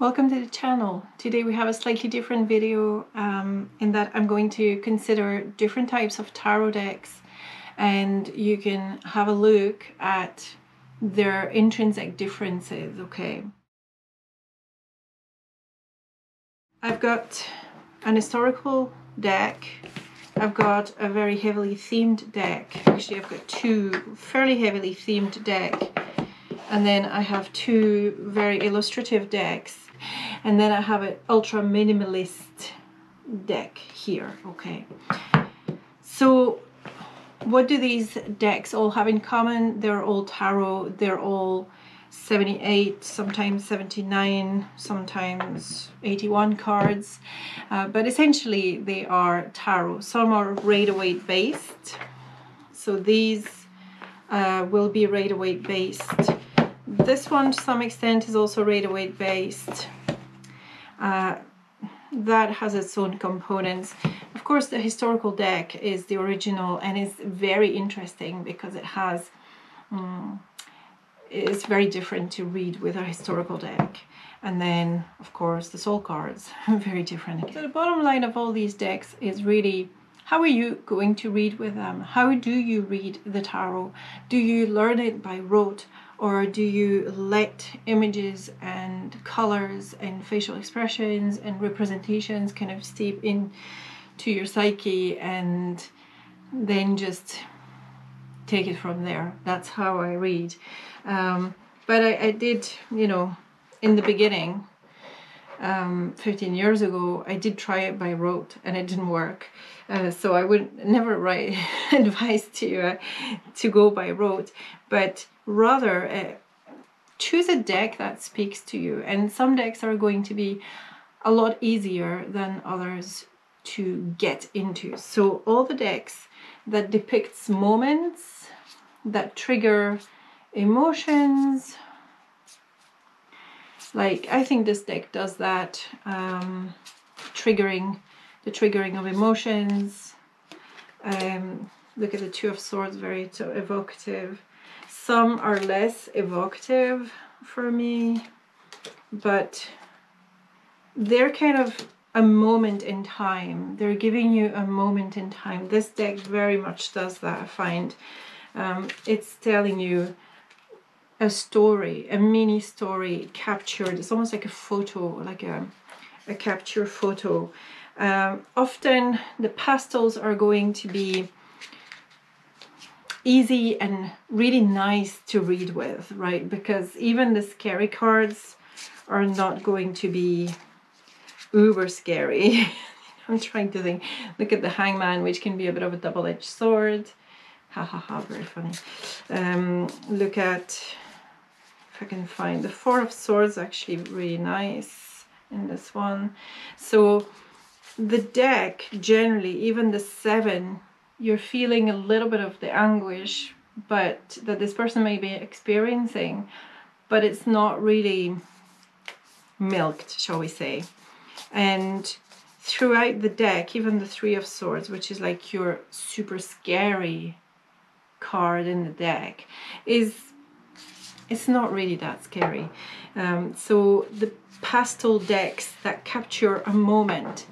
Welcome to the channel. Today we have a slightly different video um, in that I'm going to consider different types of tarot decks and you can have a look at their intrinsic differences, okay? I've got an historical deck, I've got a very heavily themed deck, actually I've got two fairly heavily themed deck and then I have two very illustrative decks and then I have an ultra minimalist deck here okay. So what do these decks all have in common? They're all tarot they're all 78 sometimes 79 sometimes 81 cards. Uh, but essentially they are tarot. Some are Rider Waite based. So these uh, will be Rider Waite based this one to some extent is also Waite based. Uh, that has its own components. Of course, the historical deck is the original and is very interesting because it has um, it's very different to read with a historical deck. And then, of course, the soul cards very different. So the bottom line of all these decks is really how are you going to read with them? How do you read the tarot? Do you learn it by rote or do you let images and colors and facial expressions and representations kind of steep in to your psyche and then just take it from there? That's how i read. Um, but I, I, did you know in the beginning um, 15 years ago i did try it by rote and it didn't work. Uh, so i would never write advice to uh, to go by rote. But rather uh, choose a deck that speaks to you. And some decks are going to be a lot easier than others to get into. So all the decks that depicts moments that trigger emotions like I think this deck does that um, triggering the triggering of emotions. Um, look at the two of swords very evocative some are less evocative for me, but they're kind of a moment in time. They're giving you a moment in time. This deck very much does that, I find. Um, it's telling you a story, a mini story captured. It's almost like a photo, like a, a capture photo. Um, often the pastels are going to be easy and really nice to read with, right? Because even the scary cards are not going to be uber scary. I'm trying to think. Look at the hangman, which can be a bit of a double-edged sword. Ha ha ha, very funny. Um, look at, if I can find, the four of swords actually really nice in this one. So the deck, generally, even the seven you're feeling a little bit of the anguish but that this person may be experiencing but it's not really milked shall we say. And throughout the deck even the three of swords which is like your super scary card in the deck is it's not really that scary. Um, so the pastel decks that capture a moment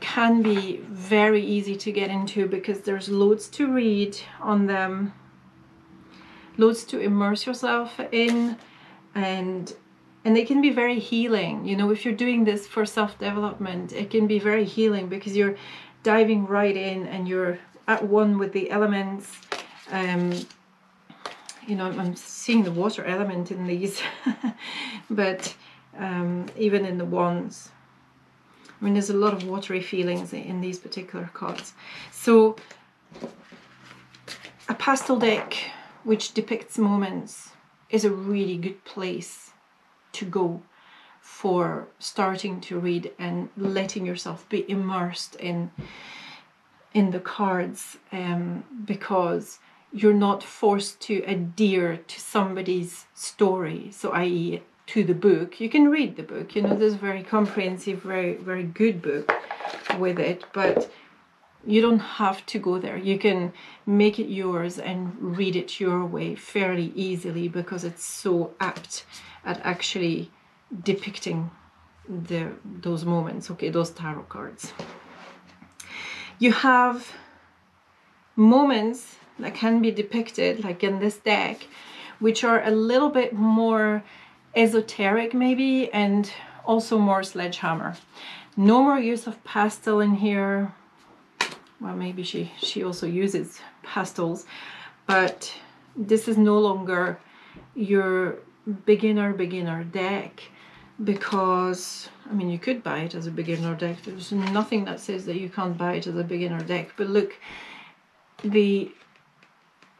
can be very easy to get into because there's loads to read on them loads to immerse yourself in and and they can be very healing. You know if you're doing this for self-development it can be very healing because you're diving right in and you're at one with the elements. Um you know i'm seeing the water element in these but um even in the wands I mean, there's a lot of watery feelings in these particular cards. So a pastel deck which depicts moments is a really good place to go for starting to read and letting yourself be immersed in in the cards um, because you're not forced to adhere to somebody's story so i.e to the book. You can read the book, you know, there's a very comprehensive, very, very good book with it, but you don't have to go there. You can make it yours and read it your way fairly easily because it's so apt at actually depicting the those moments, okay, those tarot cards. You have moments that can be depicted, like in this deck, which are a little bit more esoteric maybe and also more sledgehammer. No more use of pastel in here. Well, maybe she, she also uses pastels, but this is no longer your beginner beginner deck because I mean you could buy it as a beginner deck there's nothing that says that you can't buy it as a beginner deck but look the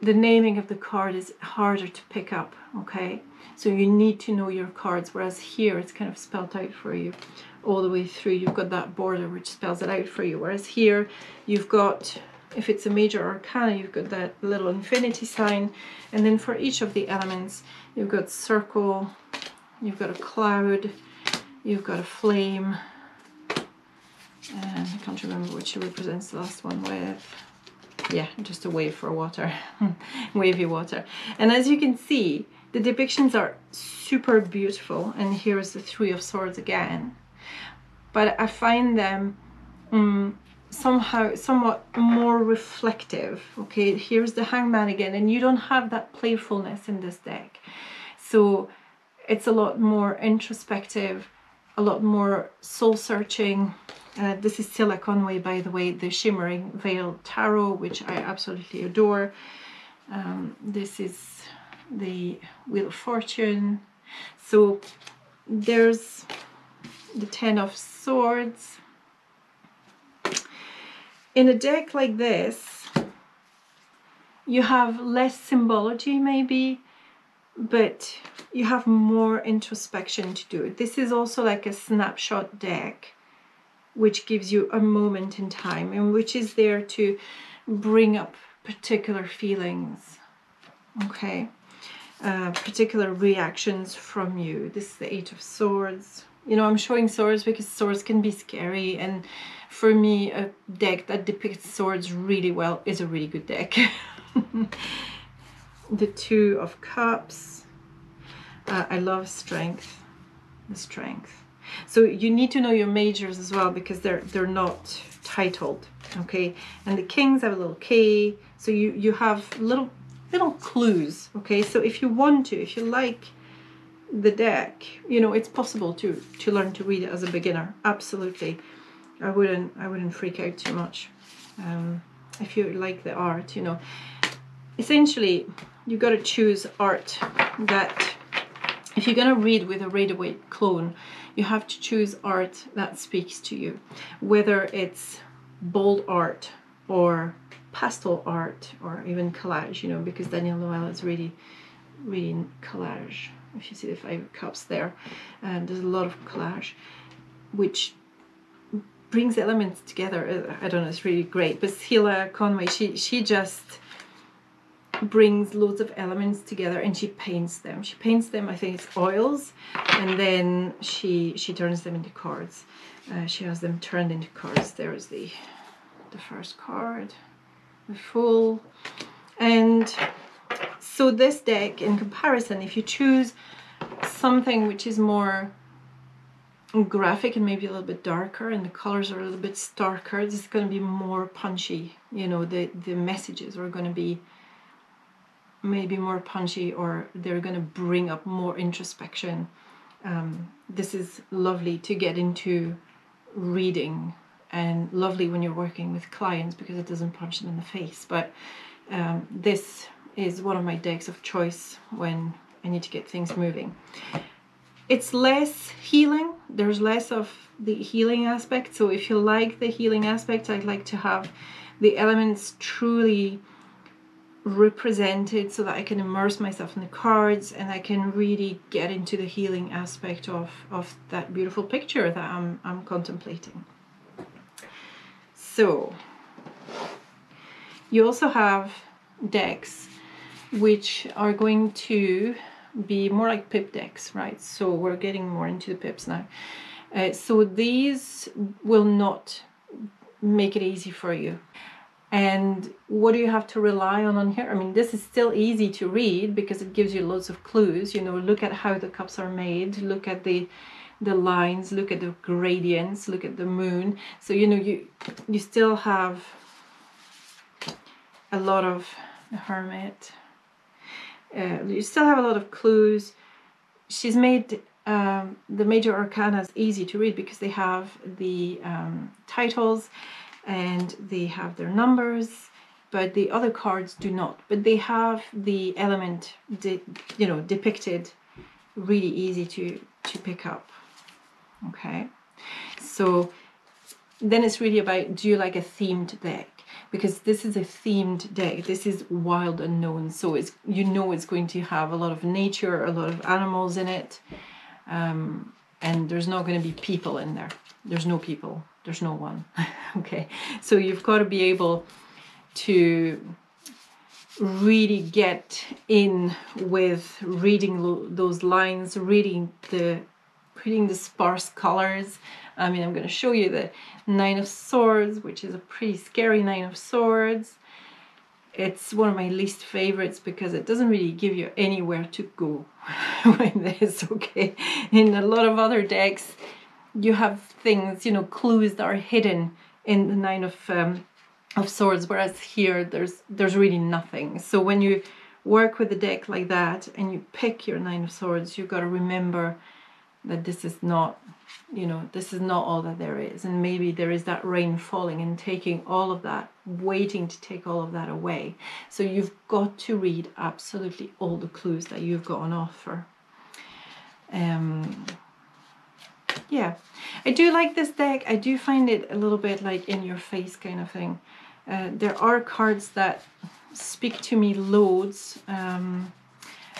the naming of the card is harder to pick up okay so you need to know your cards whereas here it's kind of spelled out for you all the way through you've got that border which spells it out for you whereas here you've got if it's a major arcana you've got that little infinity sign and then for each of the elements you've got circle you've got a cloud you've got a flame and I can't remember which represents the last one with yeah, just a wave for water, wavy water. And as you can see, the depictions are super beautiful. And here's the Three of Swords again. But I find them um, somehow somewhat more reflective. Okay, here's the Hangman again, and you don't have that playfulness in this deck. So it's a lot more introspective, a lot more soul searching, uh, this is Cilla Conway, by the way, the Shimmering Veil Tarot, which I absolutely adore. Um, this is the Wheel of Fortune. So there's the Ten of Swords. In a deck like this, you have less symbology maybe, but you have more introspection to do. This is also like a snapshot deck which gives you a moment in time and which is there to bring up particular feelings okay uh, particular reactions from you. This is the eight of swords. You know i'm showing swords because swords can be scary and for me a deck that depicts swords really well is a really good deck. The two of cups. Uh, i love strength the strength. So you need to know your majors as well because they're they're not titled, okay? And the kings have a little K, so you you have little little clues, okay? So if you want to, if you like the deck, you know, it's possible to to learn to read it as a beginner. Absolutely. I wouldn't I wouldn't freak out too much. Um, if you like the art, you know. Essentially, you've got to choose art that if you're going to read with a Rider-Waite clone, you have to choose art that speaks to you, whether it's bold art or pastel art or even collage, you know, because Danielle Noel is really, really collage. If you see the five cups there, um, there's a lot of collage, which brings elements together. I don't know, it's really great. But Cilla Conway, she she just brings loads of elements together and she paints them. She paints them, I think it's oils, and then she she turns them into cards. Uh, she has them turned into cards. There is the the first card, Fool, and so this deck, in comparison, if you choose something which is more graphic and maybe a little bit darker and the colors are a little bit starker, this is going to be more punchy. You know, the, the messages are going to be maybe more punchy or they're going to bring up more introspection. Um, this is lovely to get into reading and lovely when you're working with clients because it doesn't punch them in the face. But um, this is one of my decks of choice when I need to get things moving. It's less healing, there's less of the healing aspect. So if you like the healing aspect, I'd like to have the elements truly represented so that I can immerse myself in the cards and I can really get into the healing aspect of, of that beautiful picture that I'm, I'm contemplating. So, you also have decks which are going to be more like pip decks, right? So we're getting more into the pips now. Uh, so these will not make it easy for you. And what do you have to rely on on here? I mean, this is still easy to read because it gives you lots of clues. You know, look at how the cups are made, look at the the lines, look at the gradients, look at the moon. So you know, you you still have a lot of the hermit. Uh, you still have a lot of clues. She's made um, the major arcana easy to read because they have the um, titles and they have their numbers but the other cards do not but they have the element you know depicted really easy to to pick up okay. So then it's really about do you like a themed deck? Because this is a themed deck. This is wild unknown so it's you know it's going to have a lot of nature a lot of animals in it. Um, and there's not going to be people in there. There's no people. There's no one. Okay. So you've got to be able to really get in with reading those lines reading the reading the sparse colors. I mean i'm going to show you the nine of swords which is a pretty scary nine of swords. It's one of my least favorites because it doesn't really give you anywhere to go this okay. In a lot of other decks you have things, you know, clues that are hidden in the nine of um, of swords, whereas here there's there's really nothing. So when you work with a deck like that and you pick your nine of swords, you've got to remember that this is not, you know, this is not all that there is, and maybe there is that rain falling and taking all of that, waiting to take all of that away. So you've got to read absolutely all the clues that you've got on offer. Um, yeah, I do like this deck. I do find it a little bit like in your face kind of thing. Uh, there are cards that speak to me loads, um,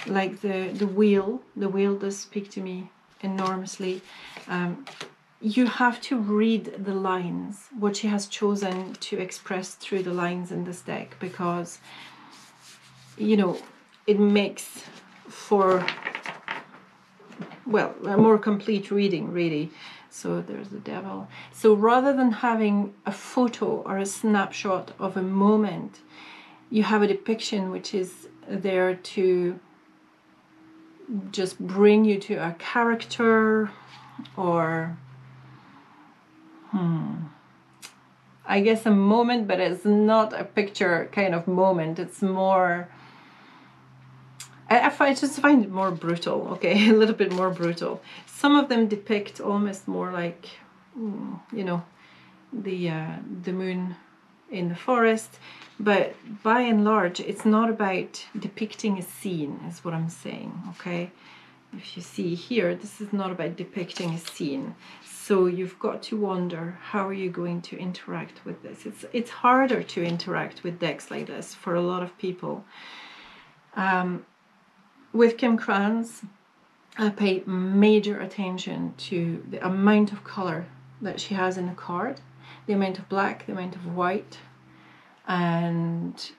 like the, the wheel. The wheel does speak to me enormously. Um, you have to read the lines, what she has chosen to express through the lines in this deck, because, you know, it makes for well, a more complete reading, really. So there's the devil. So rather than having a photo or a snapshot of a moment, you have a depiction which is there to just bring you to a character or hmm I guess a moment but it's not a picture kind of moment it's more I, just find it more brutal, okay, a little bit more brutal. Some of them depict almost more like, mm, you know, the uh, the moon in the forest, but by and large, it's not about depicting a scene, is what I'm saying, okay? If you see here, this is not about depicting a scene. So you've got to wonder how are you going to interact with this. It's it's harder to interact with decks like this for a lot of people. Um, with Kim Krans, I pay major attention to the amount of color that she has in the card, the amount of black, the amount of white, and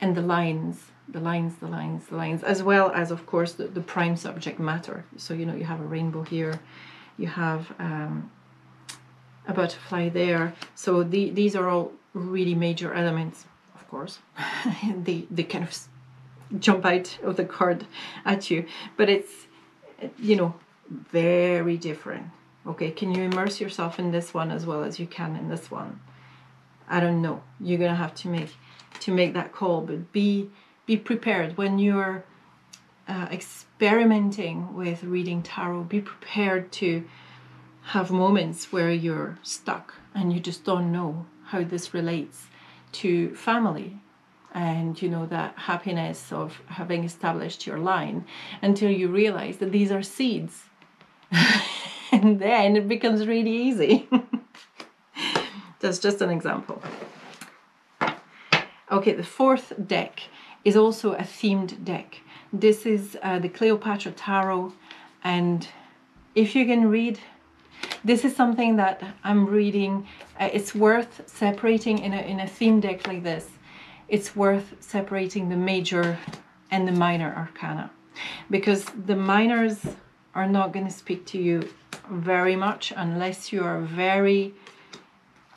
and the lines, the lines, the lines, the lines, as well as of course the, the prime subject matter. So you know you have a rainbow here, you have um, a butterfly there. So the, these are all really major elements, of course. the the kind of jump out of the card at you but it's you know very different okay can you immerse yourself in this one as well as you can in this one? I don't know. You're gonna have to make to make that call but be be prepared. When you're uh, experimenting with reading tarot be prepared to have moments where you're stuck and you just don't know how this relates to family and you know that happiness of having established your line until you realize that these are seeds and then it becomes really easy. That's just an example. Okay the fourth deck is also a themed deck. This is uh, the cleopatra tarot and if you can read this is something that i'm reading. Uh, it's worth separating in a, in a theme deck like this. It's worth separating the major and the minor arcana because the minors are not going to speak to you very much unless you are very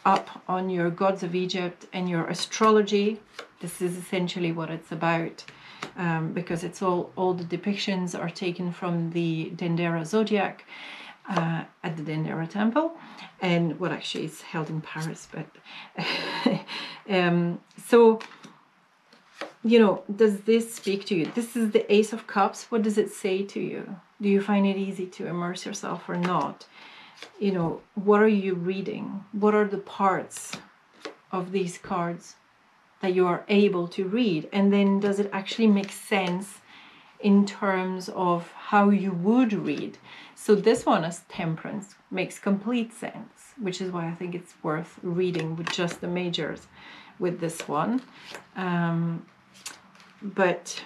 up on your gods of Egypt and your astrology. This is essentially what it's about. Um, because it's all all the depictions are taken from the Dendera zodiac uh, at the Dendera temple, and what well, actually is held in Paris. But um, so you know, does this speak to you? This is the Ace of Cups. What does it say to you? Do you find it easy to immerse yourself or not? You know, what are you reading? What are the parts of these cards that you are able to read? And then does it actually make sense in terms of how you would read? So this one as Temperance makes complete sense, which is why I think it's worth reading with just the majors with this one. Um, but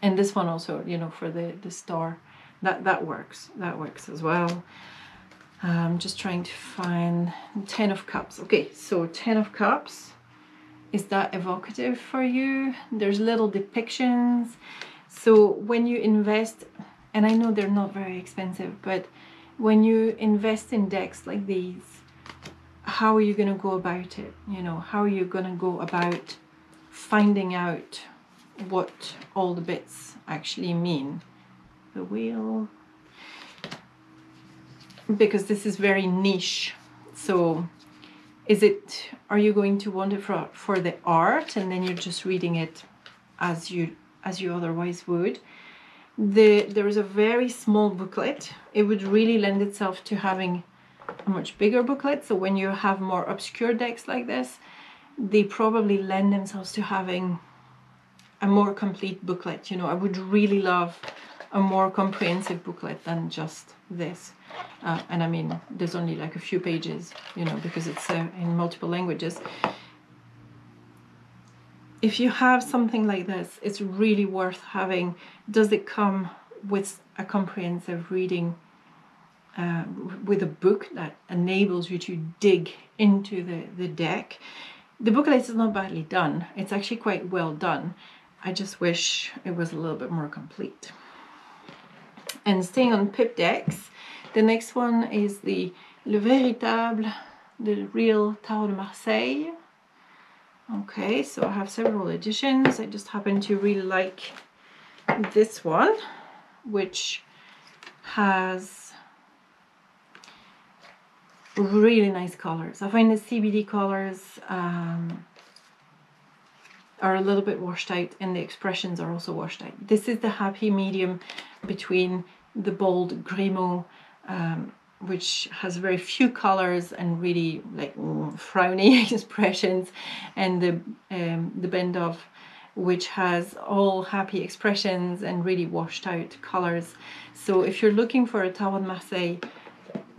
and this one also you know for the the star that that works that works as well. I'm just trying to find 10 of cups. Okay so 10 of cups. Is that evocative for you? There's little depictions. So when you invest and I know they're not very expensive but when you invest in decks like these how are you going to go about it? You know how are you going to go about finding out what all the bits actually mean. The wheel, because this is very niche. So is it, are you going to want it for, for the art and then you're just reading it as you, as you otherwise would? The, there is a very small booklet. It would really lend itself to having a much bigger booklet. So when you have more obscure decks like this, they probably lend themselves to having a more complete booklet. You know, I would really love a more comprehensive booklet than just this. Uh, and I mean, there's only like a few pages, you know, because it's uh, in multiple languages. If you have something like this, it's really worth having. Does it come with a comprehensive reading uh, with a book that enables you to dig into the, the deck? The booklet is not badly done. It's actually quite well done. I just wish it was a little bit more complete. And staying on pip decks, the next one is the Le Véritable, the Real Tarot de Marseille. Okay, so I have several editions. I just happen to really like this one, which has really nice colors. I find the CBD colors um, are a little bit washed out and the expressions are also washed out. This is the happy medium between the bold Grimaud, um, which has very few colors and really like frowny expressions, and the um, the Ben-Dov, which has all happy expressions and really washed out colors. So if you're looking for a Tarot Marseille,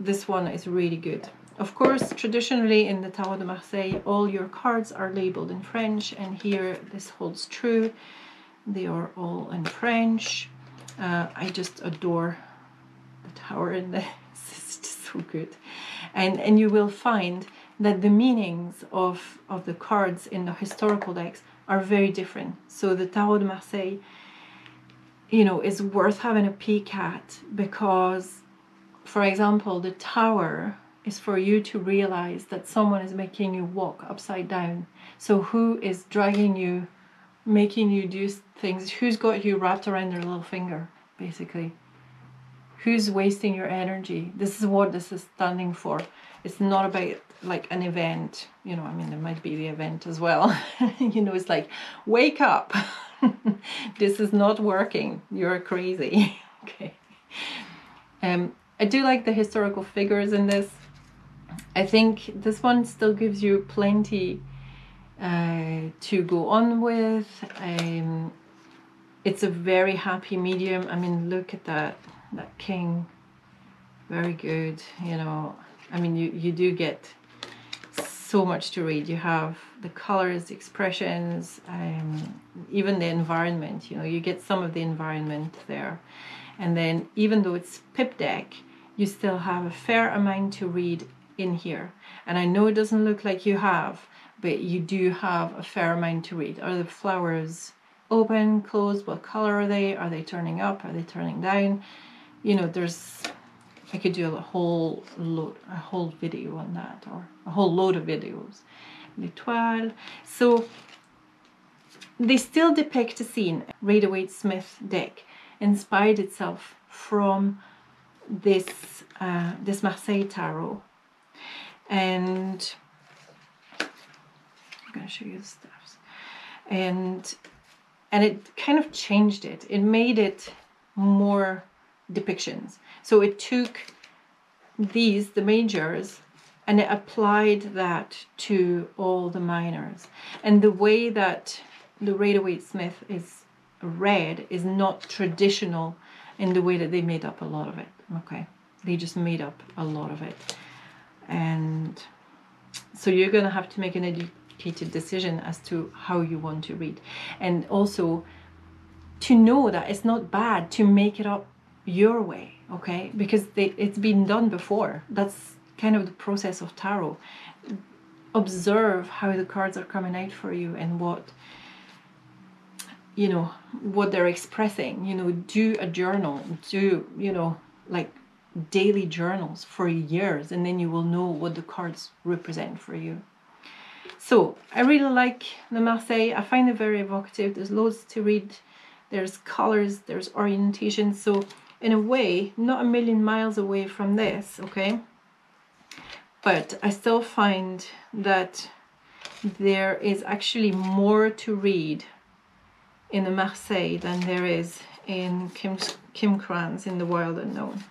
this one is really good. Of course, traditionally in the Tarot de Marseille, all your cards are labeled in French, and here this holds true. They are all in French. Uh, I just adore the tower and this is just so good. And, and you will find that the meanings of, of the cards in the historical decks are very different. So the Tarot de Marseille, you know, is worth having a peek at because, for example, the tower is for you to realize that someone is making you walk upside down. So who is dragging you, making you do things? Who's got you wrapped around their little finger, basically? Who's wasting your energy? This is what this is standing for. It's not about like an event, you know, I mean, there might be the event as well. you know, it's like, wake up. this is not working. You're crazy. okay. Um, I do like the historical figures in this. I think this one still gives you plenty uh, to go on with. Um, it's a very happy medium. I mean, look at that, that king. Very good, you know. I mean, you, you do get so much to read. You have the colors, expressions, um, even the environment, you know, you get some of the environment there. And then even though it's pip deck, you still have a fair amount to read in here. And I know it doesn't look like you have, but you do have a fair amount to read. Are the flowers open, closed? What color are they? Are they turning up? Are they turning down? You know, there's I could do a whole load, a whole video on that, or a whole load of videos. L'Etoile. So they still depict a scene. Waite Smith deck inspired itself from this uh, this Marseille tarot, and I'm to show you the stuffs, and and it kind of changed it. It made it more depictions. So it took these, the majors, and it applied that to all the minors. And the way that the Rider Waite Smith is read is not traditional in the way that they made up a lot of it. Okay, they just made up a lot of it. And so you're going to have to make an educated decision as to how you want to read. And also to know that it's not bad to make it up your way, okay? Because they, it's been done before. That's kind of the process of tarot. Observe how the cards are coming out for you and what you know what they're expressing you know do a journal do you know like daily journals for years and then you will know what the cards represent for you. So i really like the marseille. I find it very evocative. There's loads to read. There's colors. There's orientation. So in a way not a million miles away from this okay? But I still find that there is actually more to read in the Marseille than there is in Kim, Kim Krans in The Wild Unknown.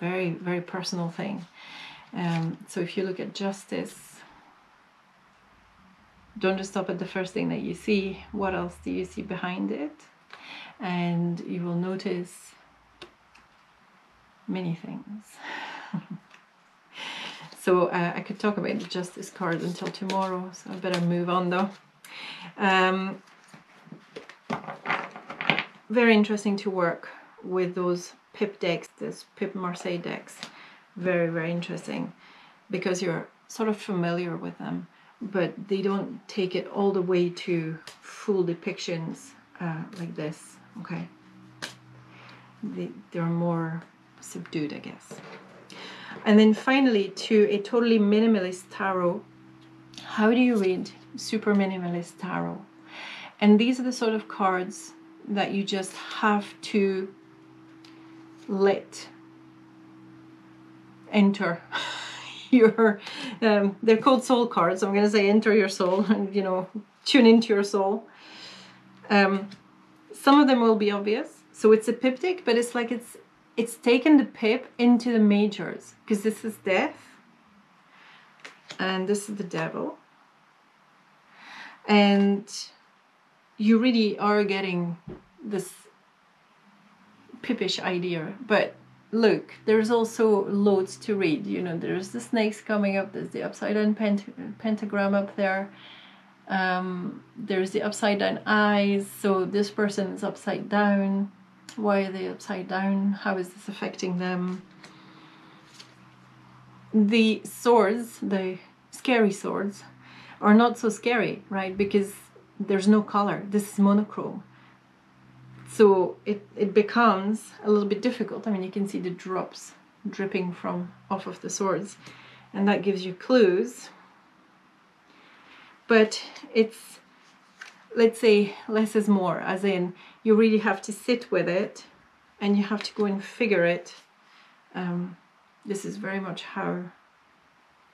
Very, very personal thing. Um, so if you look at justice, don't just stop at the first thing that you see. What else do you see behind it? And you will notice many things. So uh, I could talk about the Justice card until tomorrow, so I better move on though. Um, very interesting to work with those pip decks, those pip Marseille decks. Very, very interesting because you're sort of familiar with them, but they don't take it all the way to full depictions uh, like this, okay? They, they're more subdued, I guess. And then finally to a totally minimalist tarot. How do you read super minimalist tarot? And these are the sort of cards that you just have to let enter your um, they're called soul cards. I'm going to say enter your soul and you know tune into your soul. Um, some of them will be obvious. So it's a pip deck but it's like it's it's taken the pip into the majors because this is death and this is the devil. And you really are getting this pippish idea but look there's also loads to read you know there's the snakes coming up there's the upside down pent pentagram up there um, there's the upside down eyes so this person is upside down why are they upside down? How is this affecting them? The swords, the scary swords, are not so scary, right? Because there's no color. This is monochrome. So it, it becomes a little bit difficult. I mean, you can see the drops dripping from off of the swords and that gives you clues. But it's let's say less is more, as in you really have to sit with it and you have to go and figure it. Um, this is very much how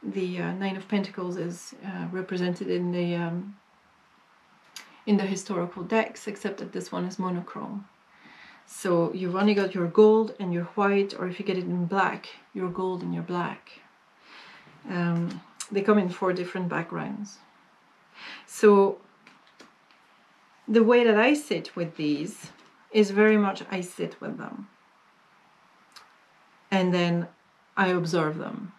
the uh, Nine of Pentacles is uh, represented in the um, in the historical decks, except that this one is monochrome. So you've only got your gold and your white, or if you get it in black, your gold and your black. Um, they come in four different backgrounds. So the way that I sit with these is very much I sit with them. And then I observe them.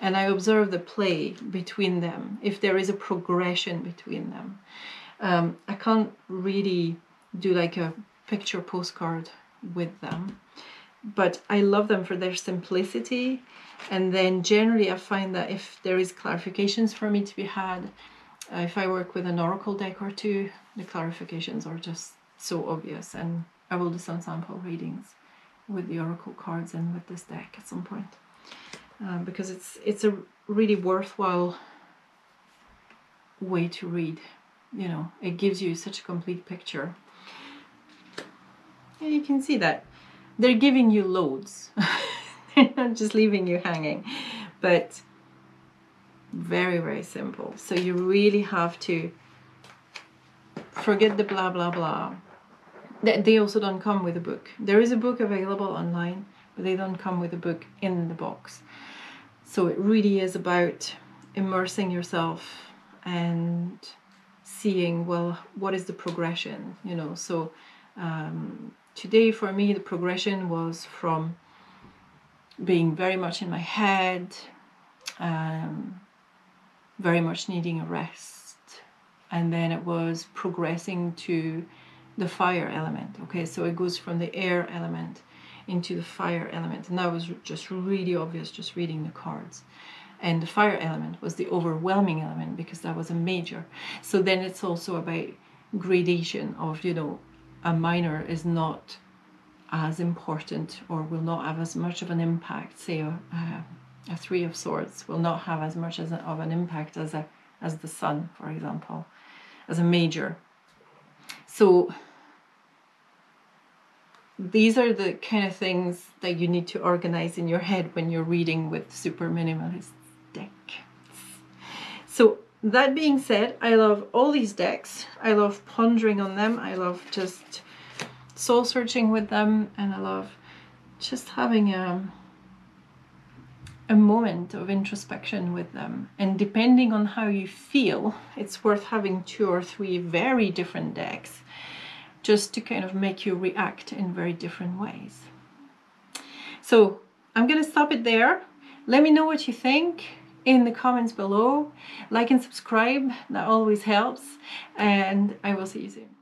And I observe the play between them, if there is a progression between them. Um, I can't really do like a picture postcard with them, but I love them for their simplicity. And then generally, I find that if there is clarifications for me to be had, uh, if I work with an oracle deck or two, the clarifications are just so obvious and I will do some sample readings with the oracle cards and with this deck at some point um, because it's it's a really worthwhile way to read you know it gives you such a complete picture. And you can see that they're giving you loads. They're not just leaving you hanging but very very simple. So you really have to forget the blah blah blah. That they also don't come with a book. There is a book available online but they don't come with a book in the box. So it really is about immersing yourself and seeing well what is the progression you know? So um, today for me the progression was from being very much in my head um, very much needing a rest and then it was progressing to the fire element okay? So it goes from the air element into the fire element and that was just really obvious just reading the cards and the fire element was the overwhelming element because that was a major so then it's also about gradation of you know a minor is not as important or will not have as much of an impact say a, a, a three of swords will not have as much as a, of an impact as a as the sun for example as a major so these are the kind of things that you need to organize in your head when you're reading with super minimalist deck. So that being said, I love all these decks. I love pondering on them. I love just soul searching with them and I love just having a, a moment of introspection with them. And depending on how you feel, it's worth having two or three very different decks just to kind of make you react in very different ways. So I'm going to stop it there. Let me know what you think in the comments below. Like and subscribe, that always helps. And I will see you soon.